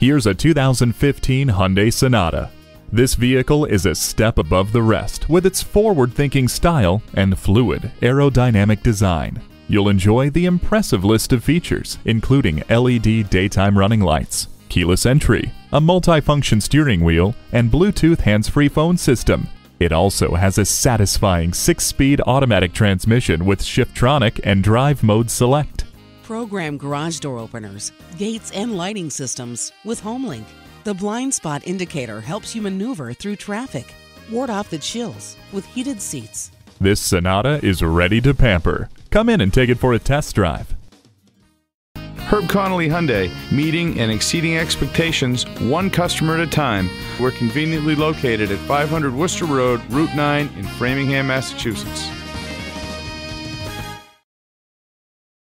Here's a 2015 Hyundai Sonata. This vehicle is a step above the rest with its forward-thinking style and fluid aerodynamic design. You'll enjoy the impressive list of features, including LED daytime running lights, keyless entry, a multi-function steering wheel, and Bluetooth hands-free phone system. It also has a satisfying 6-speed automatic transmission with Shiftronic and Drive Mode Select. Program garage door openers, gates, and lighting systems with HomeLink. The blind spot indicator helps you maneuver through traffic. Ward off the chills with heated seats. This Sonata is ready to pamper. Come in and take it for a test drive. Herb Connolly Hyundai, meeting and exceeding expectations one customer at a time. We're conveniently located at 500 Worcester Road, Route 9 in Framingham, Massachusetts.